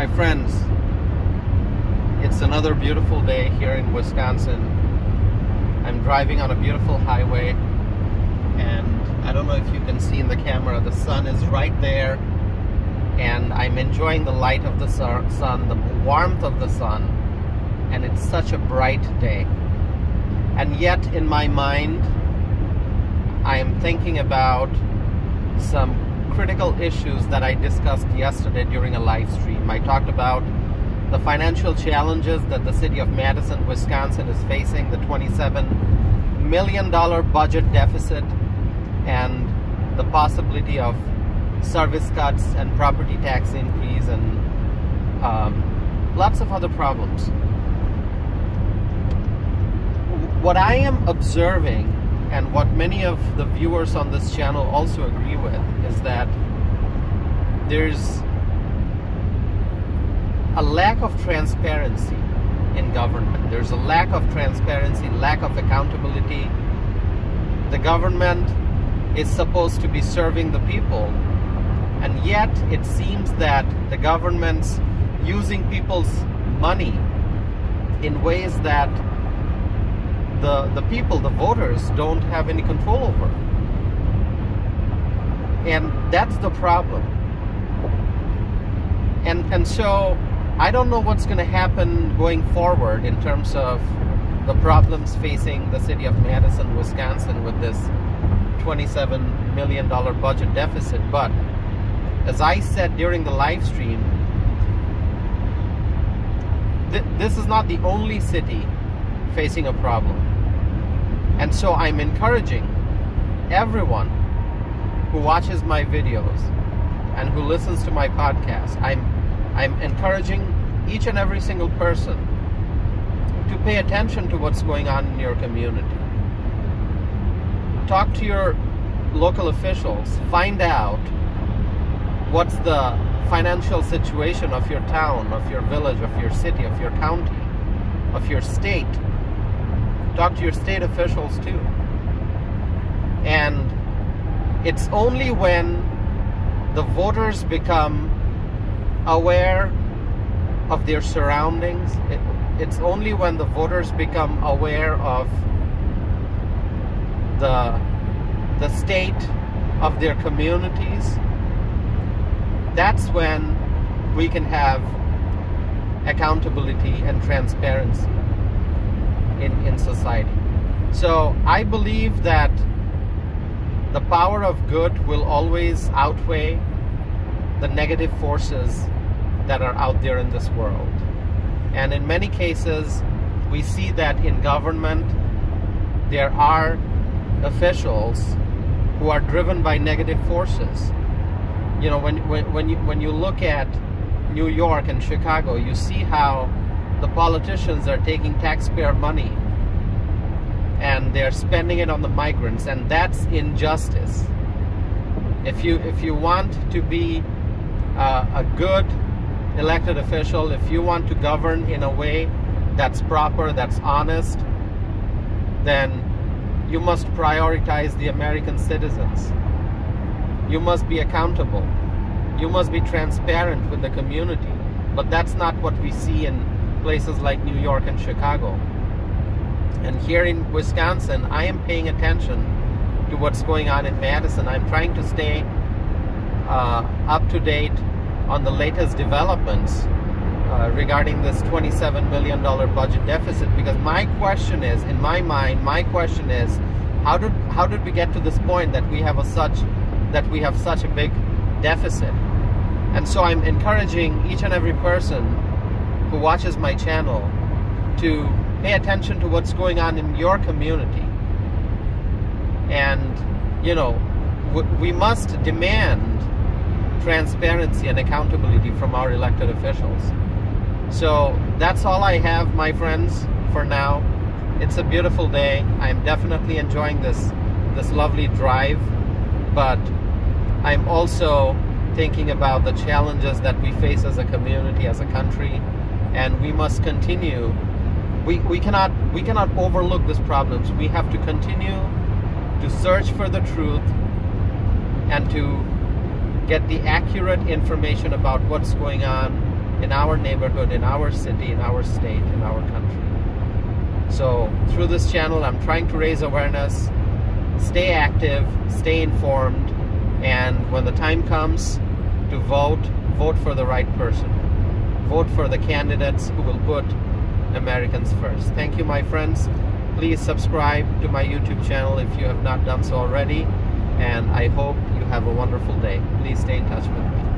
My friends, it's another beautiful day here in Wisconsin. I'm driving on a beautiful highway, and I don't know if you can see in the camera, the sun is right there, and I'm enjoying the light of the sun, the warmth of the sun, and it's such a bright day. And yet, in my mind, I am thinking about some critical issues that I discussed yesterday during a live stream. I talked about the financial challenges that the city of Madison, Wisconsin is facing, the $27 million budget deficit, and the possibility of service cuts and property tax increase and um, lots of other problems. What I am observing and what many of the viewers on this channel also agree with is that there's a lack of transparency in government. There's a lack of transparency, lack of accountability. The government is supposed to be serving the people, and yet it seems that the government's using people's money in ways that the, the people, the voters, don't have any control over. And that's the problem. And, and so I don't know what's going to happen going forward in terms of the problems facing the city of Madison, Wisconsin with this $27 million budget deficit. But as I said during the live stream, th this is not the only city facing a problem. And so I'm encouraging everyone who watches my videos and who listens to my podcast. I'm I'm encouraging each and every single person to pay attention to what's going on in your community. Talk to your local officials, find out what's the financial situation of your town, of your village, of your city, of your county, of your state talk to your state officials too. And it's only when the voters become aware of their surroundings, it, it's only when the voters become aware of the, the state of their communities, that's when we can have accountability and transparency in, in society. So I believe that the power of good will always outweigh the negative forces that are out there in this world. And in many cases, we see that in government, there are officials who are driven by negative forces. You know, when, when, when, you, when you look at New York and Chicago, you see how the politicians are taking taxpayer money and they're spending it on the migrants and that's injustice. If you if you want to be uh, a good elected official if you want to govern in a way that's proper that's honest then you must prioritize the American citizens. You must be accountable. You must be transparent with the community. But that's not what we see in places like New York and Chicago. And here in Wisconsin, I am paying attention to what's going on in Madison. I'm trying to stay uh, up to date on the latest developments uh, regarding this $27 million budget deficit because my question is, in my mind, my question is, how did how did we get to this point that we have a such that we have such a big deficit? And so I'm encouraging each and every person who watches my channel to pay attention to what's going on in your community. And, you know, we must demand transparency and accountability from our elected officials. So that's all I have, my friends, for now. It's a beautiful day. I'm definitely enjoying this this lovely drive, but I'm also thinking about the challenges that we face as a community, as a country, and we must continue we, we cannot we cannot overlook these problems we have to continue to search for the truth and to get the accurate information about what's going on in our neighborhood, in our city, in our state, in our country. So through this channel, I'm trying to raise awareness, stay active, stay informed, and when the time comes to vote, vote for the right person. Vote for the candidates who will put Americans first. Thank you, my friends. Please subscribe to my YouTube channel if you have not done so already. And I hope you have a wonderful day. Please stay in touch with me.